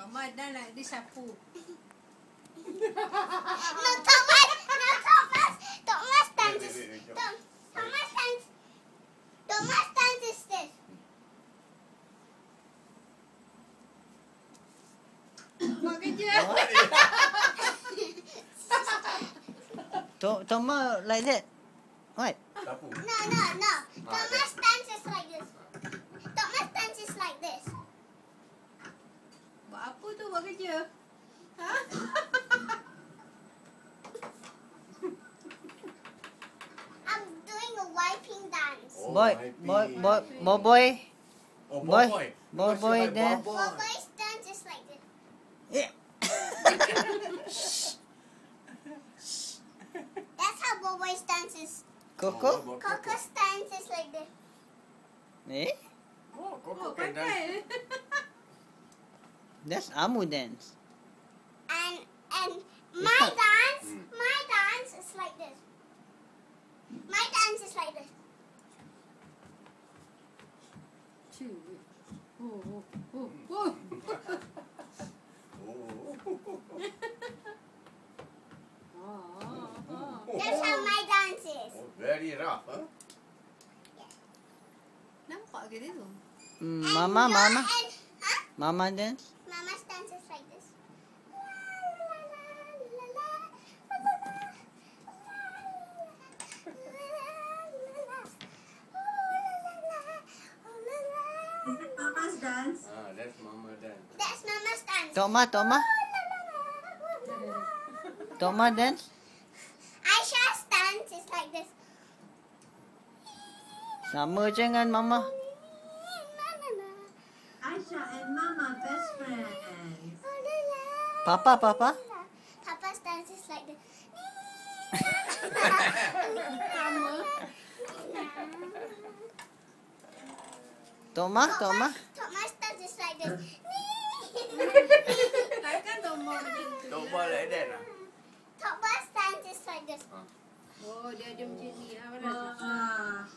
Mama dah nak disapu. No, Thomas. No, Thomas. Thomas Wait, dance wait, is. wait, wait. Tom, Thomas dance. Thomas dance is this. Buat kerja. To- Toma like that. What? Sapu. No, no, no. Ah, Thomas dance is like this. Thomas dance is like this. Buat apa tu buat kerja? Ha? I'm doing a wiping dance. Oh, boy, my boy, boy, boy, boy. Oh, boy. boy. Boy, Boy, boy, boy, there. boy. Well, boys dance is like this. Yeah. That's how boys dance is. Coco? Oh, boy, Coco's dance is like this. Eh? Oh, Coco Oh, can dance. Pandai. That's Amu dance. And and my not- dance, Mm. my dance is like this. My dance is like this. Cui. Oh, oh. That's how my dance is. Oh, very rough, huh? Nampak ke dia tu? Mm, And mama, mama. And, huh? Mama dance Mama's dance? Ah, that's mama dance. That's Mama's dance. Toma, Toma. Toma dance. Aisha's dance is like this. Sama je dengan mama. Aisha and Mama best friends. Papa, papa. Papa's dance is like this. Sama. Toma, Toma. This. Takkan tombol macam tu. Don't ball like that lah. Thomas dance is like this. Oh, dia ada macam ni. Wah.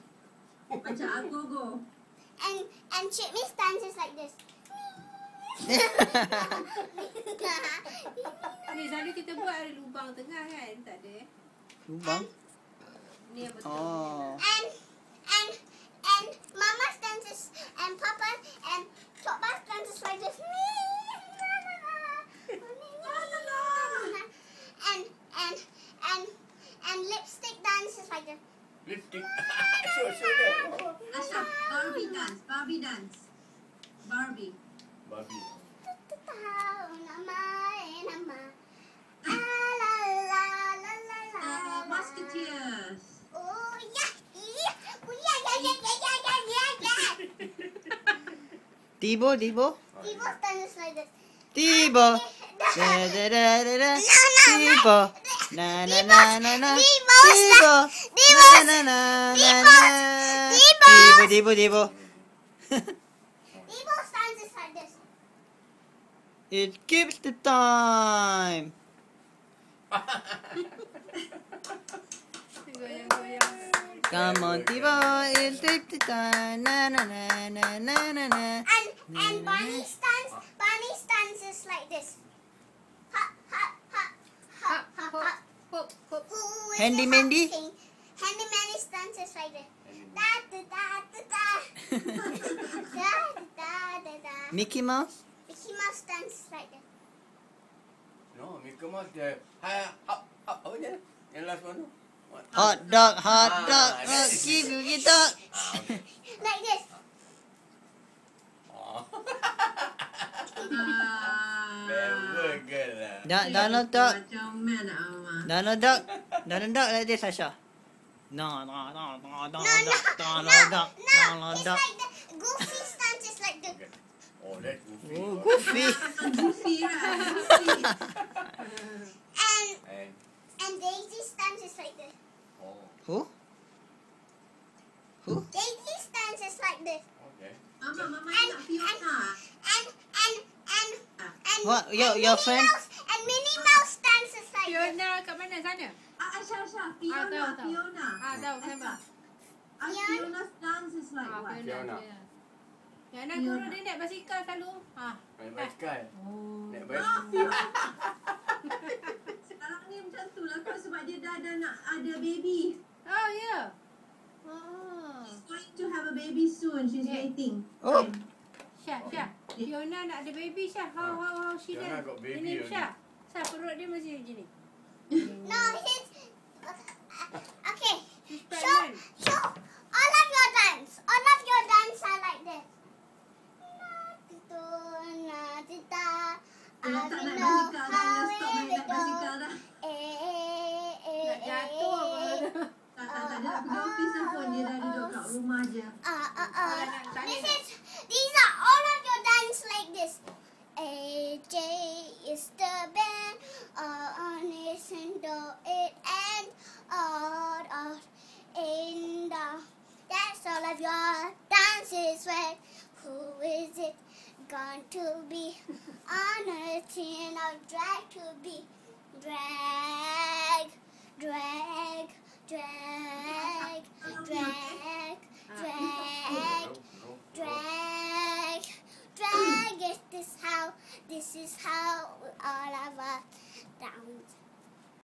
Macam agogo. And and Chipmy's dance is like this. Ni selalu kita buat ada lubang tengah kan? Tak ada eh? Lubang. Ni yang betul. Oh. and and and Mama's dance is and Papa and Papa's dance is like this. Oh, and and and and lipstick dance is like this. Lipstick. show, show that. Aisha, Barbie dance. Barbie dance. Barbie. Babi. Tibo, Tibo. People's dance is like this. Tibo. Da, da, da, da, da. No, no, Na, na, na, na, na. Tibo's Tibo. Tibo's- Na, na, na, na, Tibo's- na. Tibo's- Tibo, Tibo, Tibo. People's dance like this. It keeps the time. Come on, Tibo. It keeps the time. Na, na, na, na, na, na, na. And and Barney's dance, Barney's dance is like this. Ha ha ha ha Hop, ha hop, ha. hop, hop. Who is Handy Mandy? Handy Mandy's dance is like this. Da da da da da. Da da da da. Mickey Mouse. Mickey Mouse dance is like this. No, Mickey Mouse dia. Ha, ha, ha, apa dia? Yang last one tu. What? Hot dog, hot Ah, dog. that Oh, is- Give you dog. Ah, okay. Like this. Oh. Ah. Clever girl lah. Da- Donald Duck. Macam man Ama. Donald Duck. Donald Duck like this, Sasha. No, no, no, no, No, Donald no, Duck. no, Donald Duck. no. Donald It's Duck. like the Goofy's dance is like this. Oh, that's goofy. Oh, goofy. Goofy right? Goofy. and, what, your, and your friend? Mouse, and Minnie Mouse stands aside. Fiona, come in, Sanya. Ah, ah Asha, Asha. Fiona, ah, Fiona. Ah, that ah, Fiona stands is like ah, what? Fiona. Fiona. Fiona turun dia naik basikal selalu. Ha. Naik basikal. Oh. Naik ah, basikal. Sekarang ni macam tu lah kot sebab dia dah, dah nak ada baby. Oh, yeah. Oh. She's going to have a baby soon. She's yeah. waiting. Oh. Syah, oh. Syah. Eh? Fiona nak ada baby, Syah. How, ah. how, how she Fiona got baby. Ini, Syah. Syah, perut dia masih macam ni. No, she is red. Who is it going to be? On a in of drag to be. Drag, drag, drag.